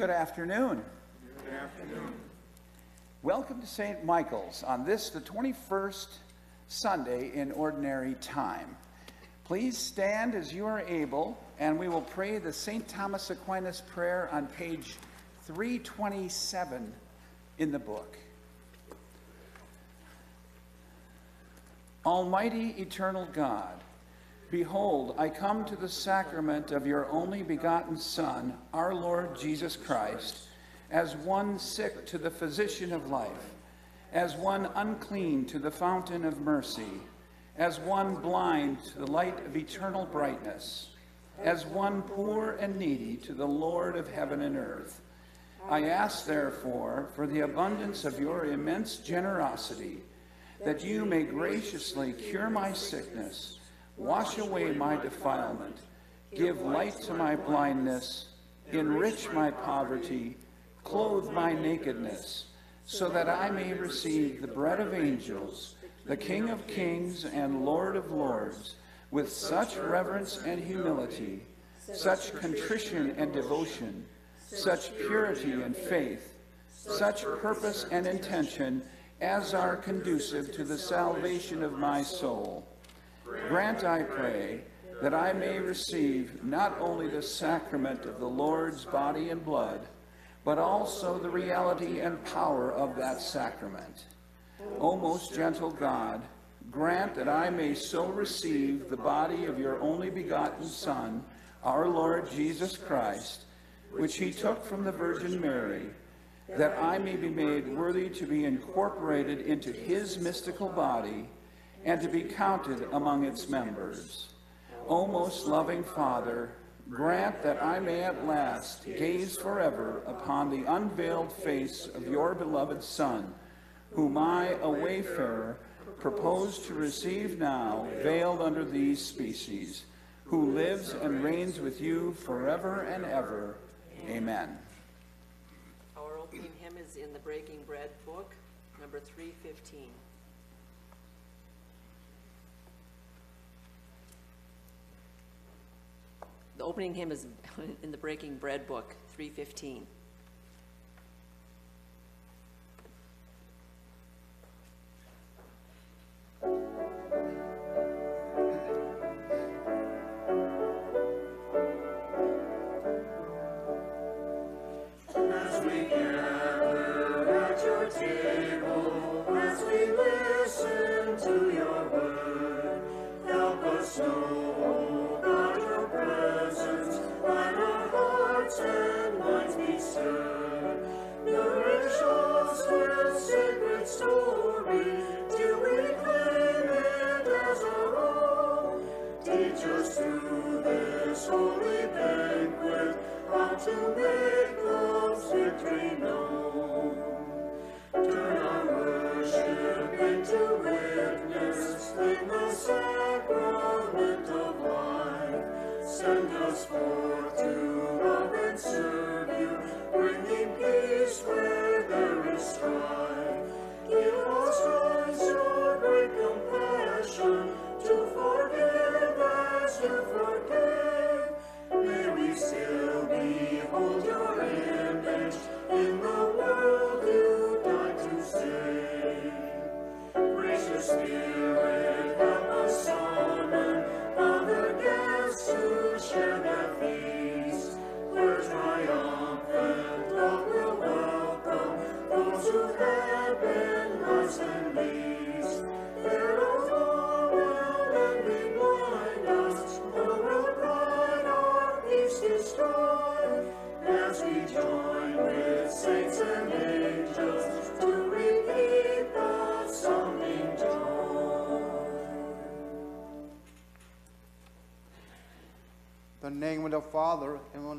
Good afternoon. Good afternoon. Welcome to St. Michael's on this, the 21st Sunday in Ordinary Time. Please stand as you are able, and we will pray the St. Thomas Aquinas prayer on page 327 in the book. Almighty eternal God, behold, I come to the sacrament of your only begotten Son, our Lord Jesus Christ, as one sick to the physician of life, as one unclean to the fountain of mercy, as one blind to the light of eternal brightness, as one poor and needy to the Lord of heaven and earth. I ask, therefore, for the abundance of your immense generosity, that you may graciously cure my sickness, wash away my defilement, give light to my blindness, enrich my poverty, clothe my nakedness, so that I may receive the bread of angels, the King of kings and Lord of lords, with such reverence and humility, such contrition and devotion, such purity and faith, such purpose and intention as are conducive to the salvation of my soul. Grant, I pray, that I may receive not only the sacrament of the Lord's body and blood, but also the reality and power of that sacrament. O most gentle God, grant that I may so receive the body of your only begotten Son, our Lord Jesus Christ, which he took from the Virgin Mary, that I may be made worthy to be incorporated into his mystical body and to be counted among its members. O most loving Father, grant that I may at last gaze forever upon the unveiled face of your beloved Son, whom I, a wayfarer, propose to receive now, veiled under these species, who lives and reigns with you forever and ever. Amen. Our opening hymn is in the Breaking Bread book, number 315. The opening hymn is in the Breaking Bread book, 315.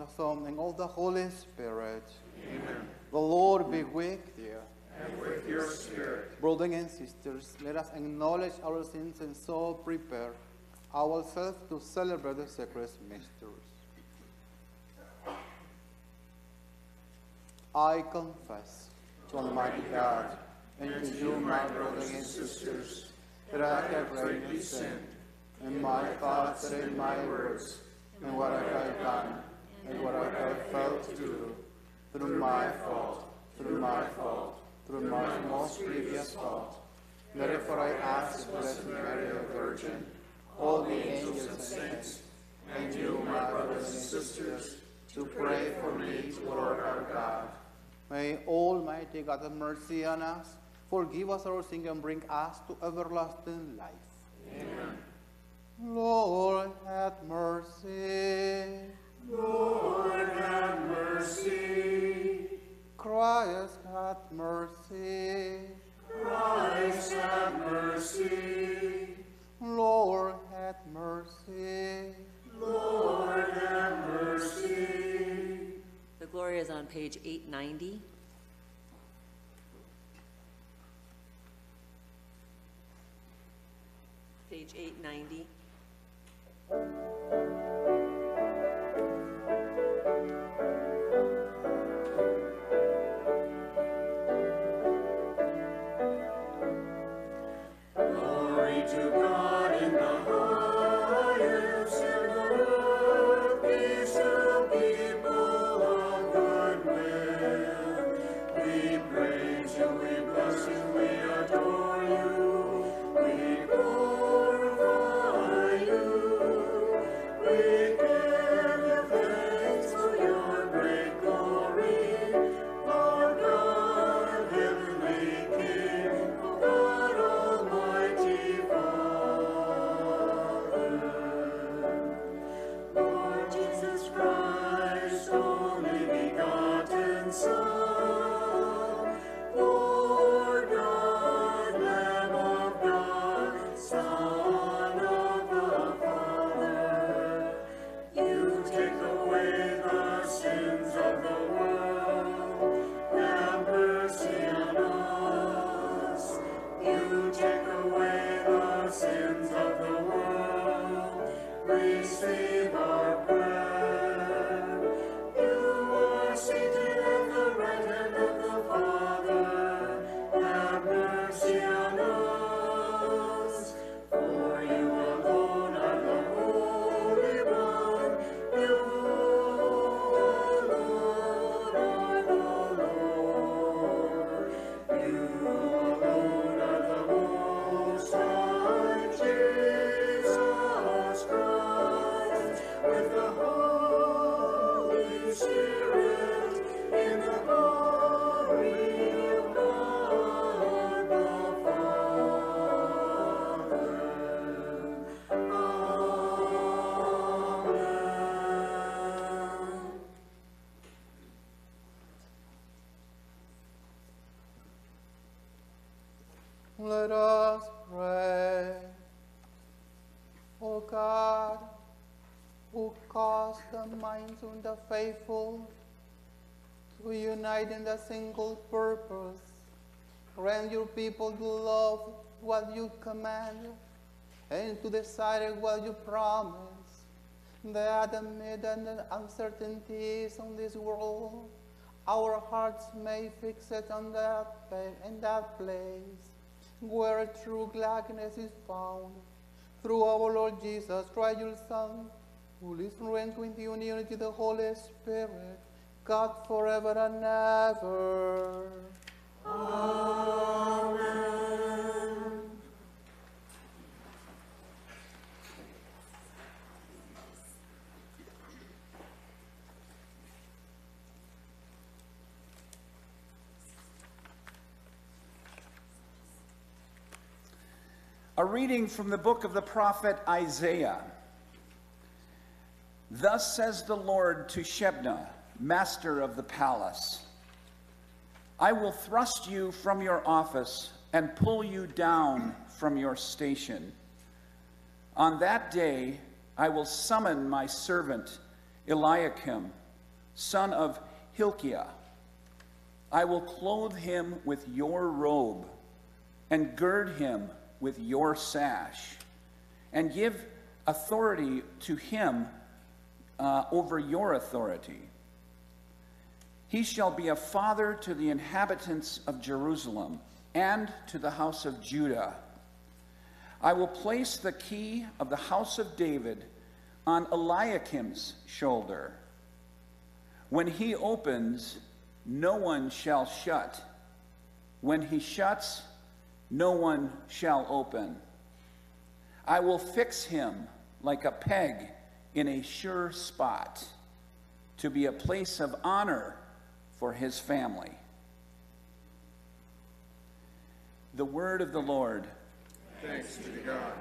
Son, and of the Holy Spirit. Amen. The Lord be with you. And with your spirit. Brothers and sisters, let us acknowledge our sins and so prepare ourselves to celebrate the sacred mysteries. I confess to Almighty God and to you, my brothers and sisters, that I have greatly sinned in my thoughts and in my words, and what I have done and what I have failed to do, through my fault, through my fault, through my most grievous fault. Therefore I ask Blessed Mary, the Virgin, all the angels and saints, and you, my brothers and sisters, to pray for me to Lord our God. May Almighty God have mercy on us, forgive us our sins, and bring us to everlasting life. Amen. Lord, have mercy. Lord, have mercy. Christ, have mercy. Christ, have mercy. Lord, have mercy. Lord, have mercy. The Gloria is on page 890. Page 890. Of the faithful to unite in the single purpose, grant your people to love what you command and to desire what you promise, that amid the uncertainties of this world, our hearts may fix it on that, in that place where true gladness is found. Through our Lord Jesus Christ, your Son, who lives and reigns with you in unity the Holy Spirit, God forever and ever. Amen. A reading from the book of the prophet Isaiah. Thus says the Lord to Shebna, master of the palace I will thrust you from your office and pull you down from your station. On that day, I will summon my servant Eliakim, son of Hilkiah. I will clothe him with your robe and gird him with your sash, and give authority to him uh, over your authority. He shall be a father to the inhabitants of Jerusalem and to the house of Judah. I will place the key of the house of David on Eliakim's shoulder. When he opens, no one shall shut. When he shuts, no one shall open. I will fix him like a peg in a sure spot to be a place of honor for his family. The word of the Lord. Thanks be to God.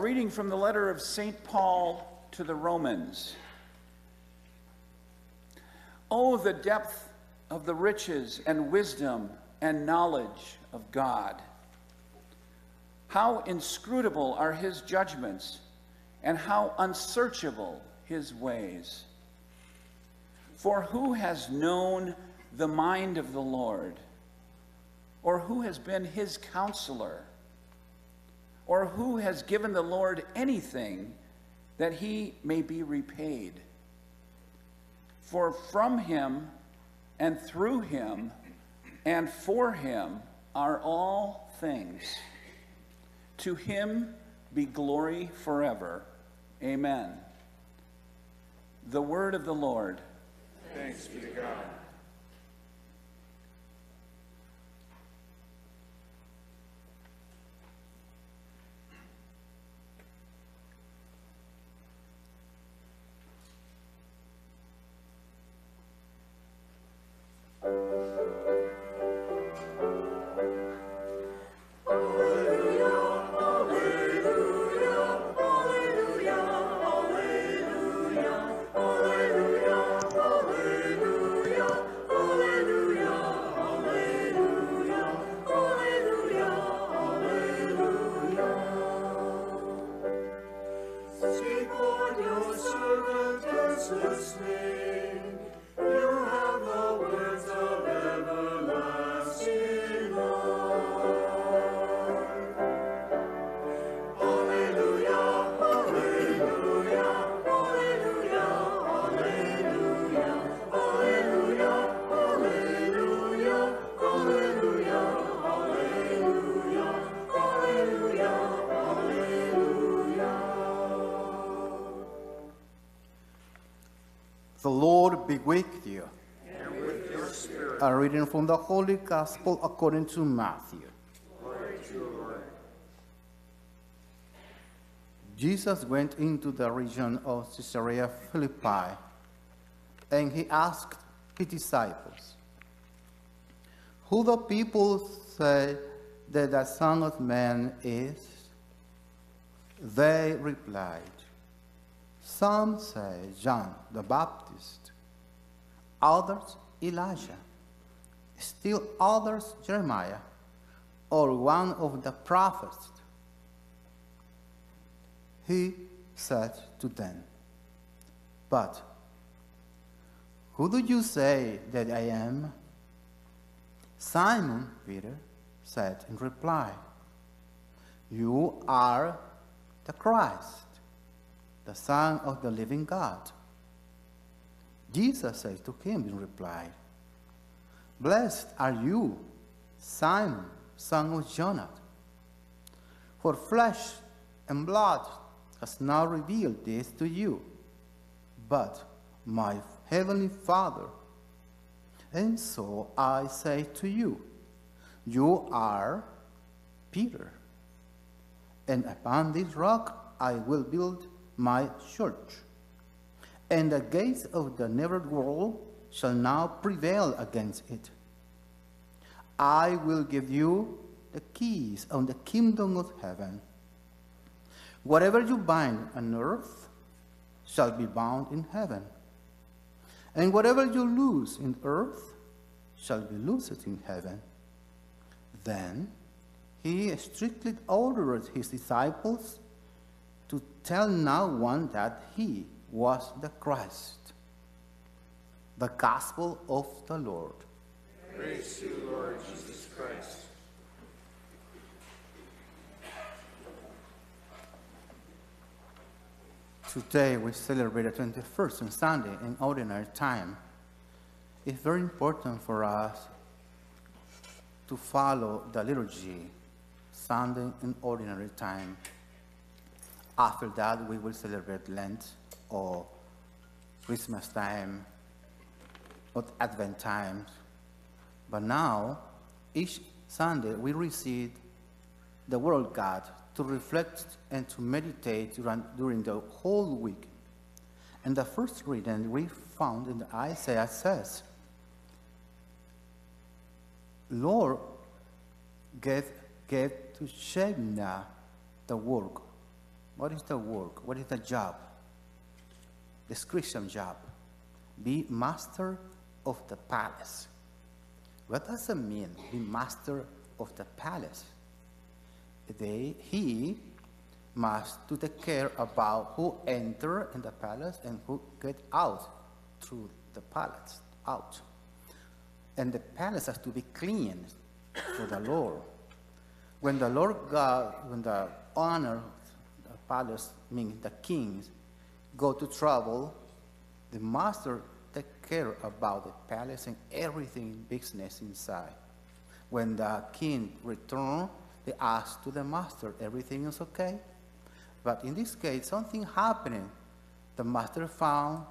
Reading from the letter of St. Paul to the Romans. Oh, the depth of the riches and wisdom and knowledge of God. How inscrutable are his judgments, and how unsearchable his ways. For who has known the mind of the Lord? Or who has been his counselor? Or who has given the Lord anything that he may be repaid? For from him and through him and for him are all things. To him be glory forever. Amen. The word of the Lord. Thanks be to God. Reading from the Holy Gospel according to Matthew. Jesus went into the region of Caesarea Philippi, and he asked his disciples, Who the people say that the Son of Man is? They replied, some say John the Baptist, others Elijah, still others Jeremiah, or one of the prophets. He said to them, But who do you say that I am? Simon Peter said in reply, You are the Christ the Son of the living God. Jesus said to him in reply, Blessed are you, Simon, son of Jonah, for flesh and blood has now revealed this to you, but my heavenly Father. And so I say to you, you are Peter, and upon this rock I will build my church. And the gates of the netherworld world shall now prevail against it. I will give you the keys of the kingdom of heaven. Whatever you bind on earth shall be bound in heaven. And whatever you loose in earth shall be loosed in heaven. Then he strictly ordered his disciples to tell no one that he was the Christ. The gospel of the Lord. Praise to you, Lord Jesus Christ. Today we celebrate the 21st on Sunday in ordinary time. It's very important for us to follow the liturgy Sunday in ordinary time. After that, we will celebrate Lent or Christmas time or Advent times. But now, each Sunday, we receive the Word of God to reflect and to meditate during, the whole week. And the first reading we found in the Isaiah says, Lord gave, gave to Shebna the work. What is the work? What is the job? Description job. Be master of the palace. What does it mean, be master of the palace? They, he must to take care about who enter in the palace and who get out through the palace, out. And the palace has to be clean for the Lord. When the Lord God, when the honor, the palace means the kings, go to travel, the master care about the palace and everything business inside. When the king return, they ask to the master, everything is okay? But in this case, something happening. The master found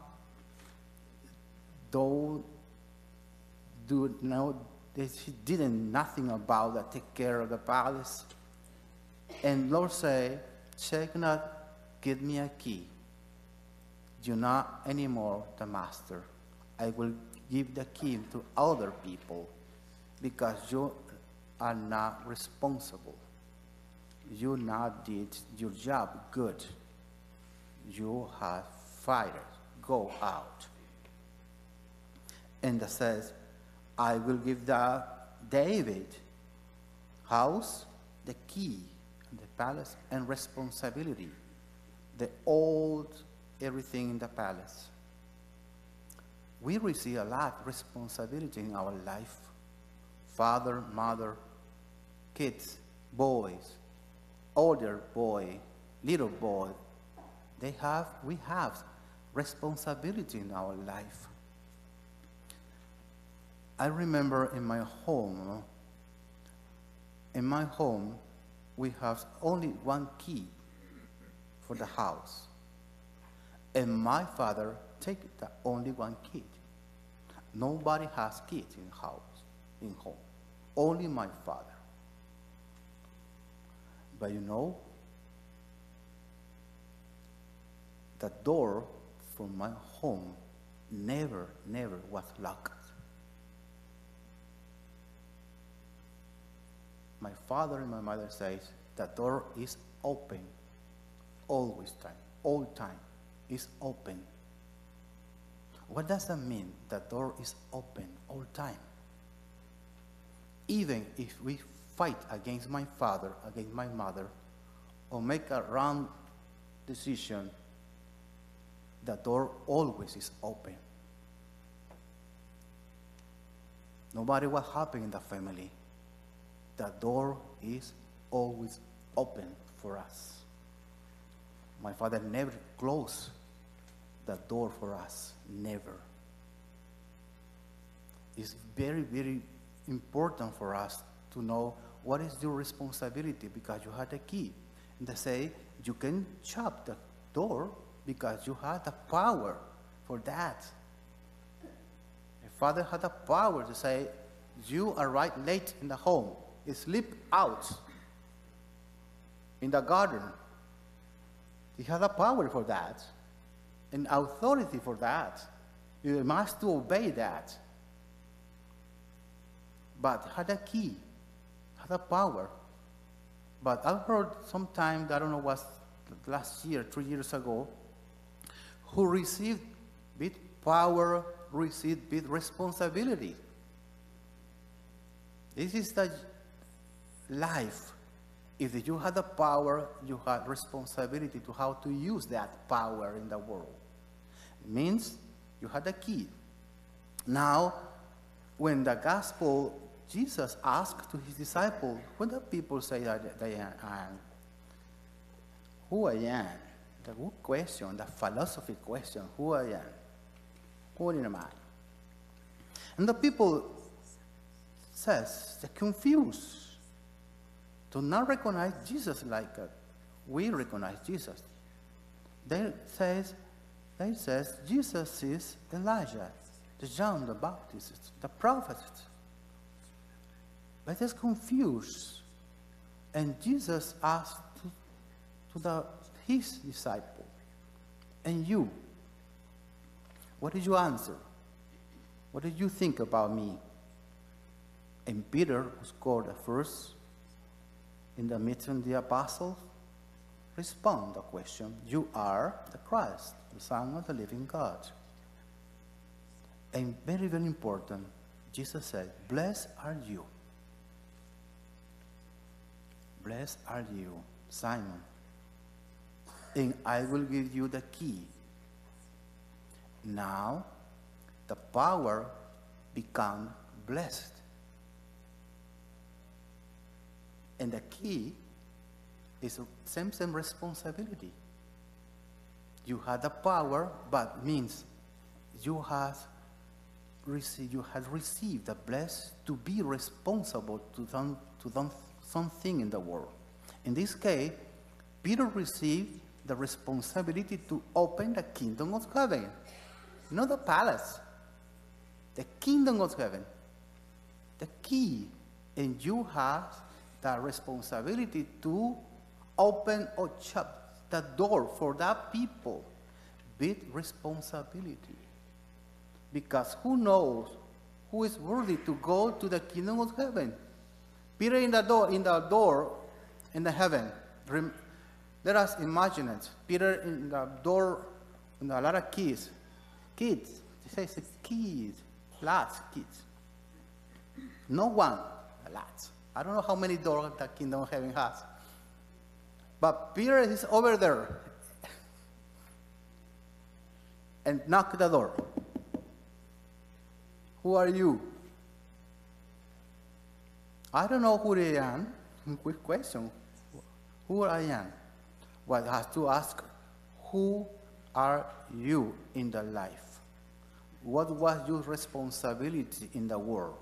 though do know he didn't nothing about that take care of the palace. And Lord say, Shebna, give me a key. You're not anymore the master. I will give the key to other people because you are not responsible. You not did your job good. You have fired. Go out. And it says, I will give the David house, the key, the palace, and responsibility. The old everything in the palace. We receive a lot of responsibility in our life. Father, mother, kids, boys, older boy, little boy. They have, we have responsibility in our life. I remember in my home, in my home, we have only one key for the house. And my father take the only one kid. Nobody has kids in house, in home. Only my father. But you know, the door for my home never, never was locked. My father and my mother says the door is open, always time, all time is open. What does that mean? The door is open all time. Even if we fight against my father, against my mother, or make a wrong decision, the door always is open. No matter what happens in the family, the door is always open for us. My father never closed the door for us, never. It's very, very important for us to know what is your responsibility because you had a key. And they say you can shut the door because you had the power for that. The father had the power to say, you arrive late in the home, sleep out in the garden. He had a power for that, and authority for that. You must obey that. But had a key, had a power. But I've heard sometime, I don't know, was last year, three years ago, who received big power, received big responsibility. This is the life. If you have the power, you have responsibility to how to use that power in the world. It means you had a key. Now, when the gospel, Jesus asked to his disciples, when the people say that they are, who I am, the good question, the philosophy question, who I am, who am I? And the people says they're confused to not recognize Jesus like uh, we recognize Jesus. They says, they says Jesus is Elijah, the John the Baptist, the prophet. But they're confused. And Jesus asked to, to the, his disciple, and you, what did you answer? What did you think about me? And Peter was called the first in the midst of the apostles, respond the question, you are the Christ, the Son of the living God. And very, very important, Jesus said, blessed are you. Blessed are you, Simon. And I will give you the key. Now, the power become blessed. And the key It's same same responsibility. You had the power, but means you have received you have received the bless to be responsible to some to some, something in the world. In this case, Peter received the responsibility to open the kingdom of heaven, not the palace, the kingdom of heaven, the key, and you have the responsibility to open or shut the door for that people with responsibility. Because who knows who is worthy to go to the kingdom of heaven? Peter in the door, in the door, in the heaven. Let us imagine it. Peter in the door, and a lot of kids. Kids. It says kids. Lots kids. No one, lots. I don't know how many doors the kingdom of heaven has. But Peter is over there and knock the door. Who are you? I don't know who I am. Quick question. Who I am? Well, I have to ask, who are you in the life? What was your responsibility in the world?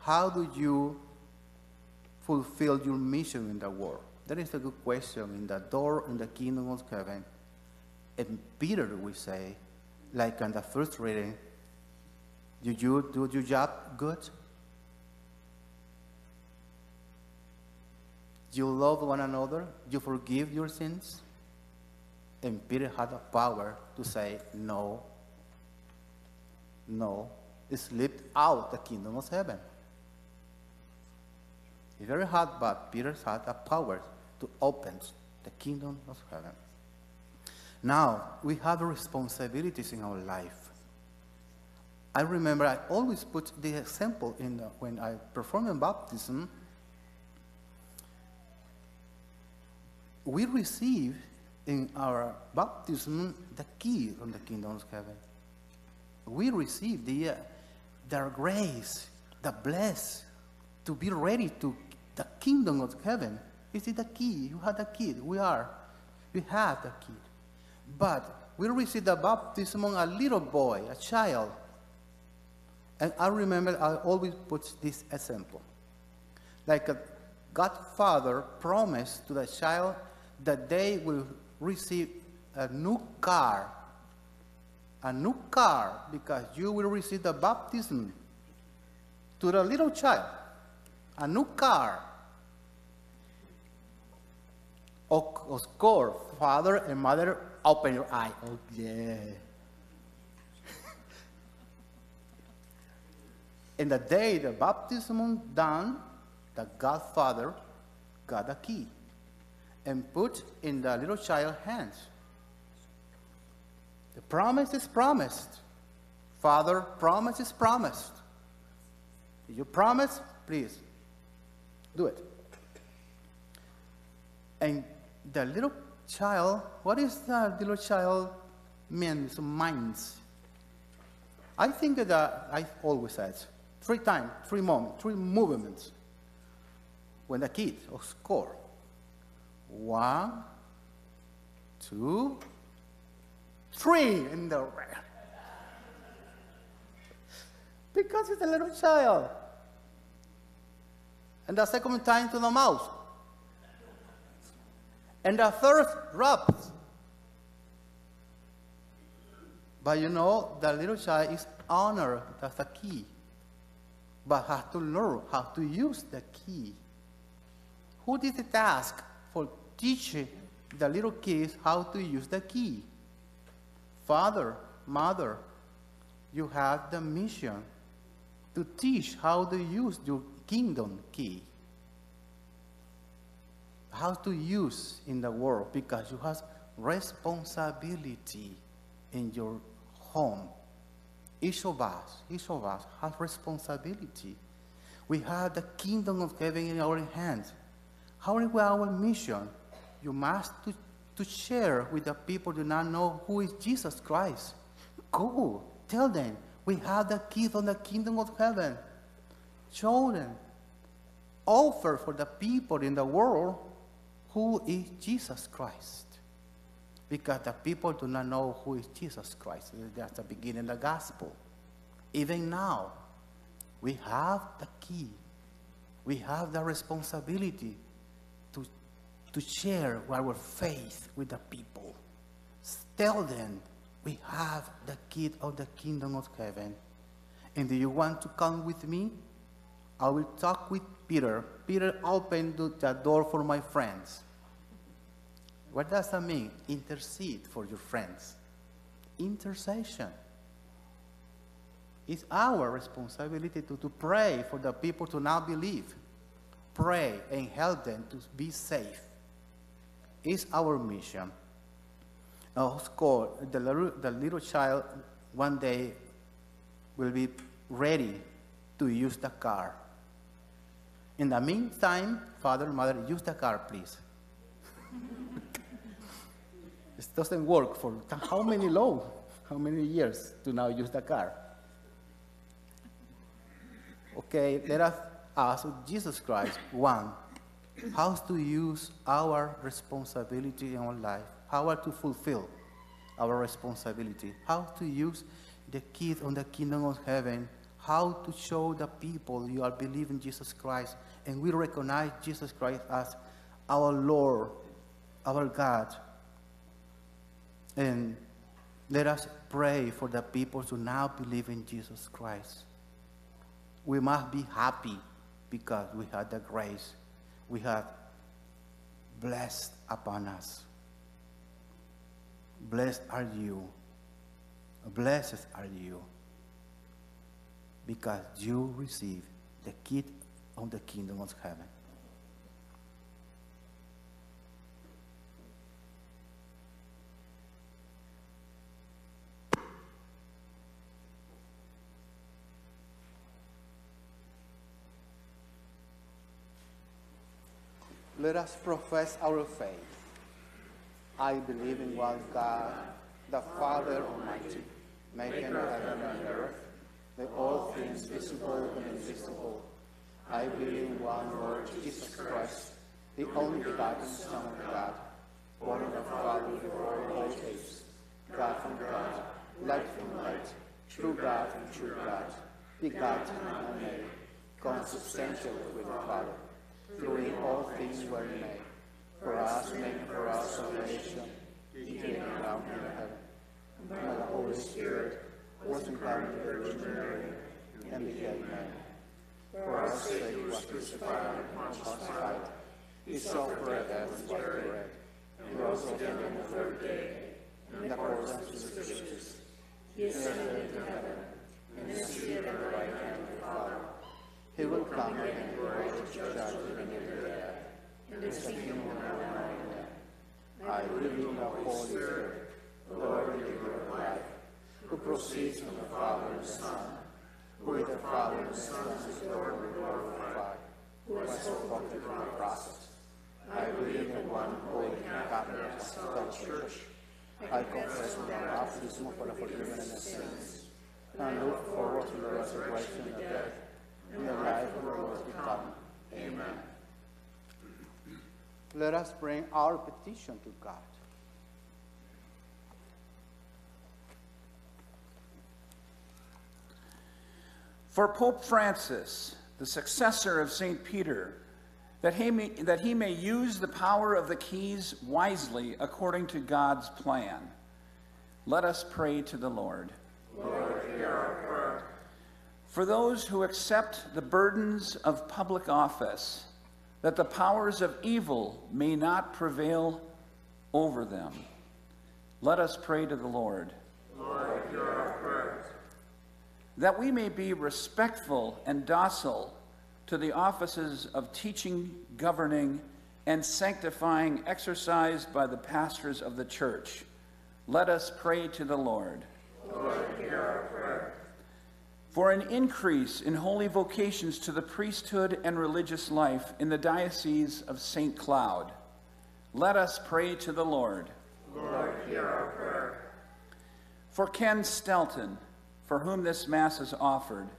How do you fulfill your mission in the world? That is a good question in the door in the kingdom of heaven. And Peter, we say, like in the first reading, do you do your job good? You love one another? You forgive your sins? And Peter had the power to say, no, no, sleep out the kingdom of heaven. It's very hard, but Peter had the power to open the kingdom of heaven. Now, we have responsibilities in our life. I remember I always put the example in the, when I perform in baptism. We receive in our baptism the key from the kingdom of heaven. We receive the, uh, the grace, the bless, to be ready to the kingdom of heaven. This is the key. You have the key. We are. We have the key. But we receive the baptism on a little boy, a child. And I remember I always put this example. Like a godfather promised to the child that they will receive a new car. A new car because you will receive the baptism to the little child. A new car. Of course, father and mother, open your eye. Oh, yeah. In the day the baptism done, the godfather got a key and put in the little child's hands. The promise is promised. Father, promise is promised. You promise? Please, do it. And the little child, what is the little child means, minds? I think that I always said three times, three moments, three movements. When the kid score, one, two, three in the because it's a little child. And the second time to the mouth. And the third rubs. But you know, the little child is honored as the key, but has to learn how to use the key. Who did the task for teaching the little kids how to use the key? Father, mother, you have the mission to teach how to use your kingdom key. How to use in the world because you have responsibility in your home. Each of us, each of us has responsibility. We have the kingdom of heaven in our hands. How is our mission? You must to, to share with the people who do not know who is Jesus Christ. Go, tell them, we have the key from the kingdom of heaven. Show them. Offer for the people in the world who is Jesus Christ? Because the people do not know who is Jesus Christ. That's the beginning of the gospel. Even now, we have the key. We have the responsibility to, to share our faith with the people. Tell them we have the key of the kingdom of heaven. And do you want to come with me? I will talk with Peter. Peter opened the- the door for my friends. What does that mean? Intercede for your friends. Intercession. It's our responsibility to, to pray for the people to now believe. Pray and help them to be safe. It's our mission. Of course, the little, the little child one day will be ready to use the car. In the meantime, father, mother, use the car, please. this doesn't work for how many long, how many years to now use the car? Okay, let us ask Jesus Christ, one, how to use our responsibility in our life, how to fulfill our responsibility, how to use the keys on the kingdom of heaven, how to show the people you are believing Jesus Christ, and we recognize Jesus Christ as our Lord, our God. And let us pray for the people to now believe in Jesus Christ. We must be happy because we had the grace. We have blessed upon us. Blessed are you. Blessed are you. Because you receive the key of the kingdom of heaven. Let us profess our faith. I believe in one God, the Father Almighty, maker of heaven and earth, the all things visible and invisible. I believe in one Lord Jesus Christ, the only begotten Son of God, born of the Father before all ages, God from God, light from light, true God from true God, begotten and unmade, consubstantial with the Father, through him all things were made. For us, making for our salvation, he came down from heaven. By the Holy Spirit, was incarnate of the Virgin Mary, and became man. For our sake he was crucified and crucified. He suffered and was buried, and rose again on the third day, and in accordance with the Scriptures. He ascended into heaven, and is seated at the right hand of the Father. He will come again in glory to judge the living and the dead, and his kingdom will. I believe in the Holy Spirit, the Lord giver of life, who proceeds from the Father and the Son, who with the Father and the Son is Lord and glorified, who has spoken from the prophets. I believe in one holy Catholic Apostolic Church. I confess my baptism for the forgiveness of sins, and look forward to the resurrection of the dead and the life of the world to come. Amen. Let us bring our petition to God. For Pope Francis, the successor of St. Peter, that he, may, that he may use the power of the keys wisely according to God's plan. Let us pray to the Lord. For those who accept the burdens of public office, that the powers of evil may not prevail over them. Let us pray to the Lord. That we may be respectful and docile to the offices of teaching, governing, and sanctifying exercised by the pastors of the church. Let us pray to the Lord. For an increase in holy vocations to the priesthood and religious life in the Diocese of St. Cloud. Let us pray to the Lord. Lord, hear our prayer. For Ken Stelton, for whom this Mass is offered,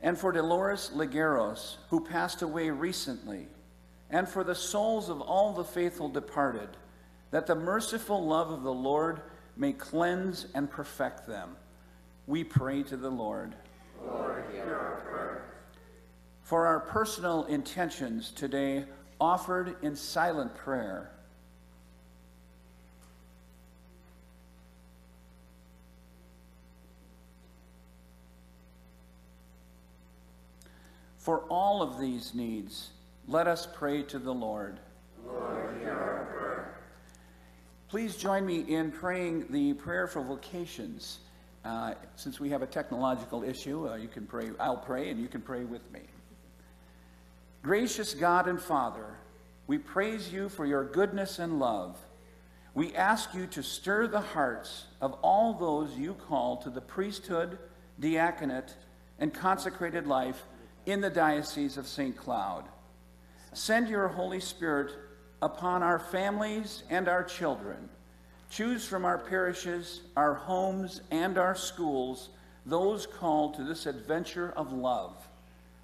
and for Dolores Ligueros, who passed away recently, and for the souls of all the faithful departed, that the merciful love of the Lord may cleanse and perfect them. We pray to the Lord. For our personal intentions today, offered in silent prayer. For all of these needs, let us pray to the Lord. Please join me in praying the prayer for vocations. Uh, since we have a technological issue, uh, you can pray, I'll pray, and you can pray with me. Gracious God and Father, we praise you for your goodness and love. We ask you to stir the hearts of all those you call to the priesthood, diaconate, and consecrated life in the Diocese of St. Cloud. Send your Holy Spirit upon our families and our children. Choose from our parishes, our homes, and our schools those called to this adventure of love.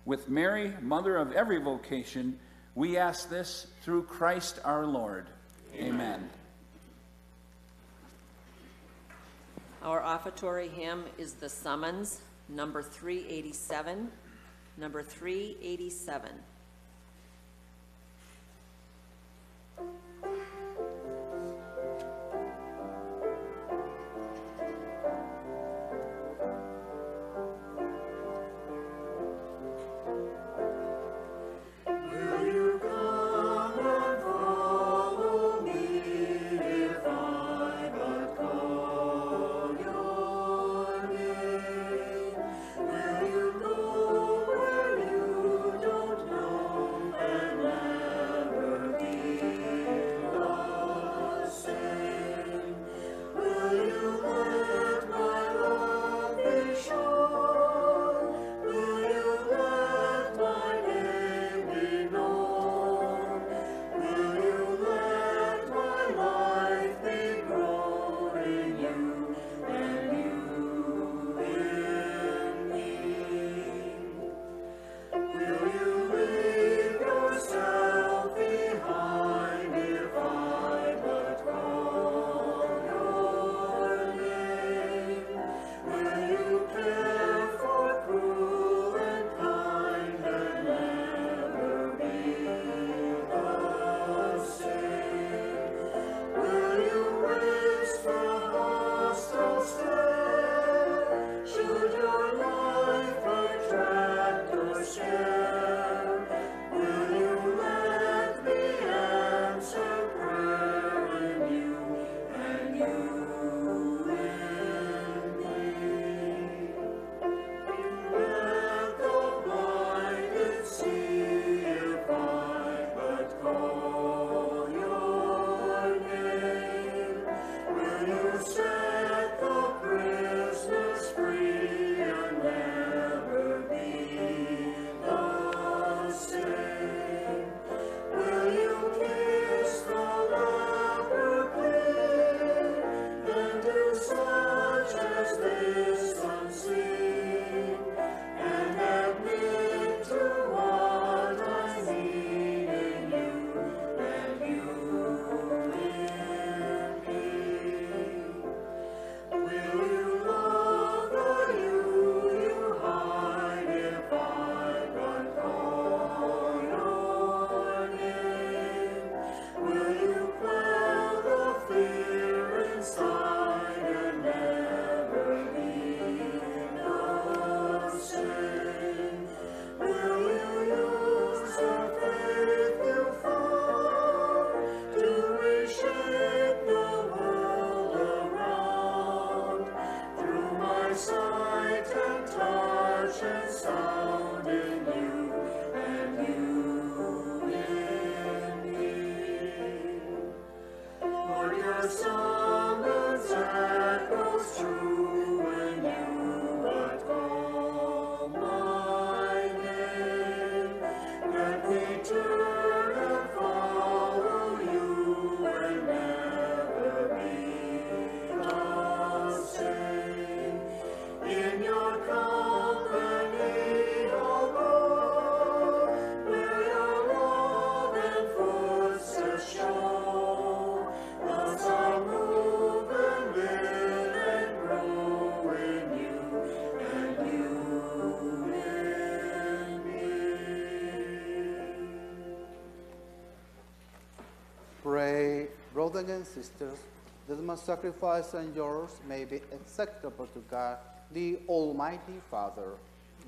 With Mary, Mother of every vocation, we ask this through Christ our Lord. Amen. Our offertory hymn is The Summons, number 387. Number 387. Brothers and sisters, that my sacrifice and yours may be acceptable to God, the Almighty Father.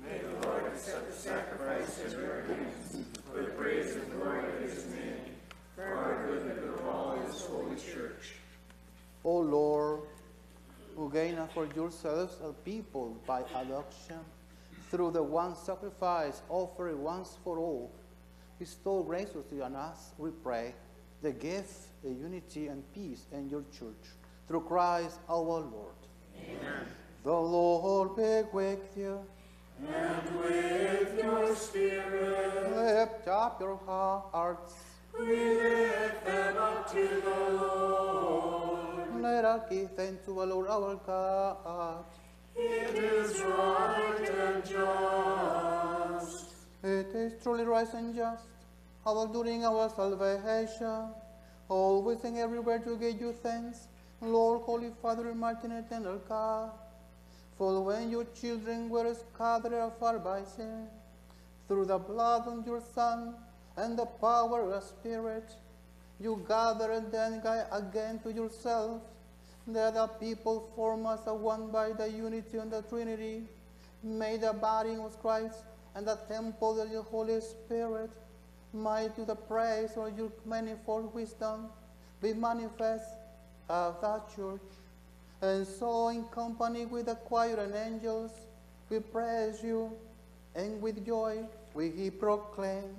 May the Lord accept the sacrifice of your hands, for the praise and glory of his name, for our good and good of all his holy church. O Lord, who gain for yourselves a people by adoption, through the one sacrifice offered once for all, bestow graciously on us, we pray, the gift, the unity, and peace in your church, through Christ our Lord. Amen. The Lord be with you. And with your spirit, Lift up your hearts. we lift them up to the Lord. Let us give thanks to the Lord our God. It is right and just. It is truly right and just, our during our salvation, always and everywhere to give you thanks, Lord, Holy Father, Almighty and God. For when your children were scattered afar by sin, through the blood of your Son and the power of the Spirit, you gathered them again to yourself, that the people form as one by the unity of the Trinity, made the body of Christ and the temple of the Holy Spirit, might to the praise of your manifold wisdom, be manifest of that church. And so, in company with the choir and angels, we praise you, and with joy we proclaim.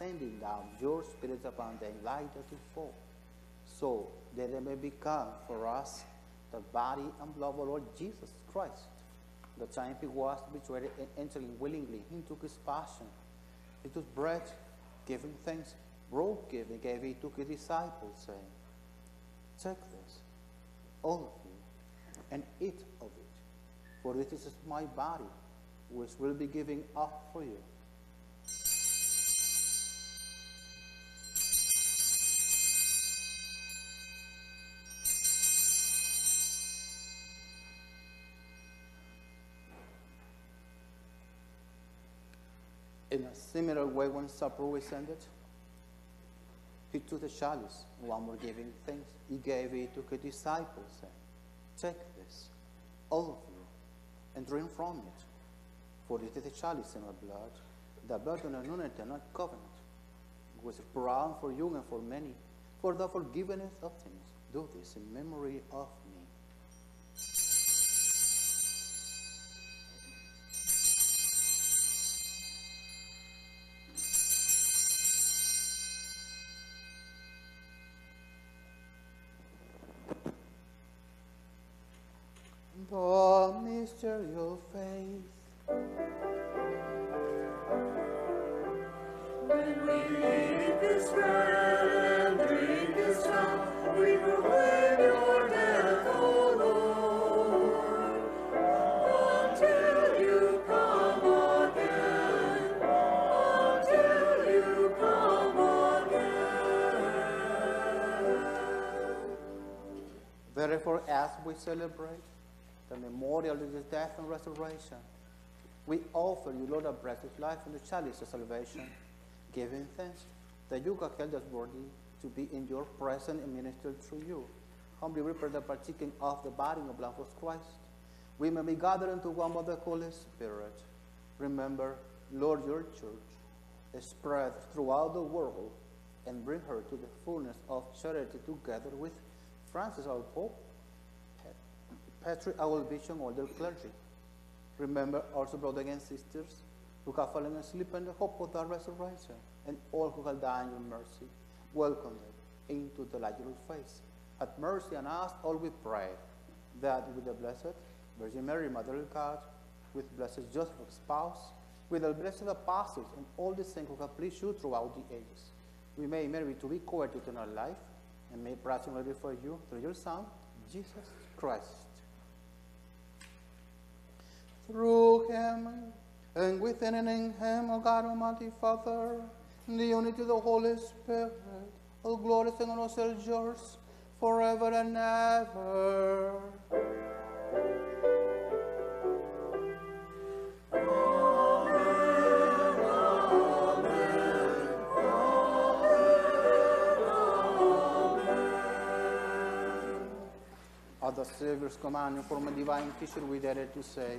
Sending down your Spirit upon them like as fall, so that they may become for us the body and blood of Lord Jesus Christ. The time he was betrayed and entering willingly he took his passion. He took bread, giving thanks, broke it, and gave it to his disciples, saying, Take this, all of you, and eat of it, for this is my body, which will be given up for you. In a similar way, when supper was ended, he took the chalice, one more giving thanks. He gave it to his disciples, saying, Take this, all of you, and drink from it. For this is the chalice in my blood, the blood of the and eternal covenant, is poured out for you and for many, for the forgiveness of sins. Do this in memory of celebrate the memorial of his death and resurrection, we offer you, Lord, a bread of life and the chalice of salvation, giving thanks that you have held us worthy to be in your presence and minister through you. Humbly we pray the partaking of the body and blood of Christ. We may be gathered into one by the Holy Spirit. Remember, Lord, your church, spread throughout the world, and bring her to the fullness of charity together with Francis, our Pope, Patrick all their clergy. Remember also brothers and sisters who have fallen asleep in the hope of the resurrection, and all who have died in your mercy. Welcome them into the light of your face. Have mercy on us, all we pray, that with the blessed Virgin Mary, Mother of God, with blessed Joseph, spouse, with the blessed apostles and all the saints who have pleased you throughout the ages, we may merit to be covered with eternal life, and may personally for you through your Son, Jesus Christ. Through him, and within and in him, O God Almighty Father, in the unity of the Holy Spirit, all glory and is yours, forever and ever. At the Savior's command from a divine teacher, we dare to say,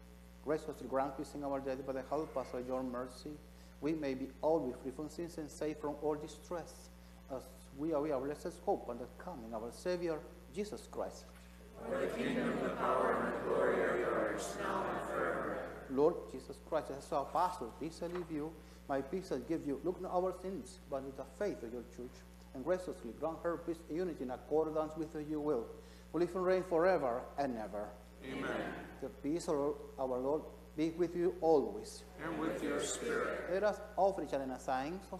Graciously grant peace in our days, the help us by your mercy. We may be always free from sins and safe from all distress, as we are our blessed hope and the coming of our Savior, Jesus Christ. Lord Jesus Christ, as our pastor, peace I leave you, my peace I give you. Look not our sins, but with the faith of your church, and graciously grant her peace and unity in accordance with your will, who live and reign forever and ever. Amen. The peace of our Lord be with you always. And with your spirit. Let us offer each other a sign of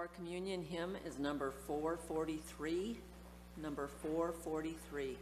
Our communion hymn is number 443. Number 443.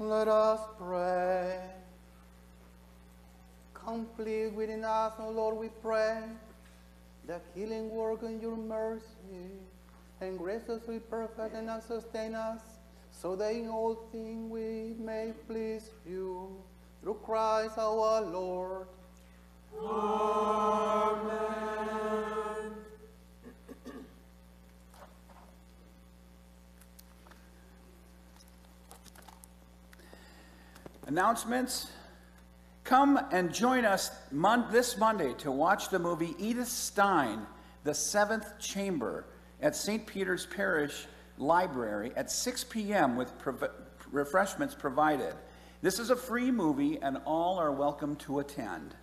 Let us pray. complete within us, O Lord, we pray. The healing work in your mercy, and graciously perfect and sustain us, so that in all things we may please you. Through Christ our Lord. Announcements. Come and join us mon- this Monday to watch the movie Edith Stein, The Seventh Chamber, at St. Peter's Parish Library at 6 p.m. with prov- refreshments provided. This is a free movie, and all are welcome to attend.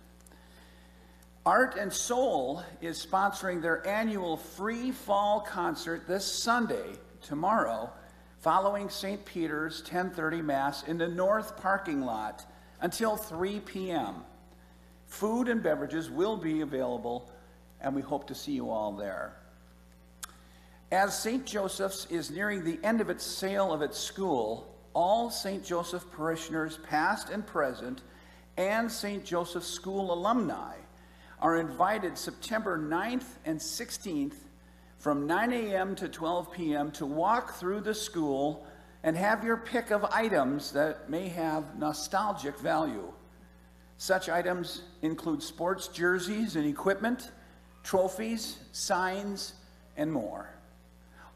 Art and Soul is sponsoring their annual free fall concert this Sunday, tomorrow, following St. Peter's 1030 Mass in the north parking lot until 3 p.m. Food and beverages will be available, and we hope to see you all there. As St. Joseph's is nearing the end of its sale of its school, all St. Joseph parishioners, past and present, and St. Joseph School alumni are invited September 9th and 16th from 9 a.m. to 12 p.m. to walk through the school and have your pick of items that may have nostalgic value. Such items include sports jerseys and equipment, trophies, signs, and more.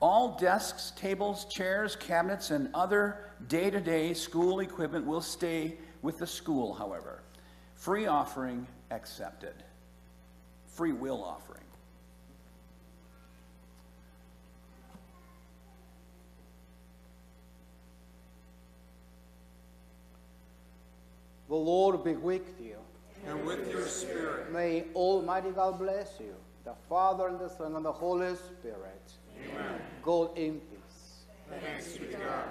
All desks, tables, chairs, cabinets, and other day to day school equipment will stay with the school, however. Free offering accepted. Free will offering. The Lord be with you. And with your spirit. May Almighty God bless you, the Father, and the Son, and the Holy Spirit. Amen. Go in peace. Thanks be to God.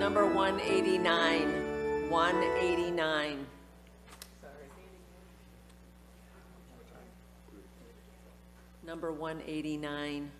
Number 189, 189. Number 189.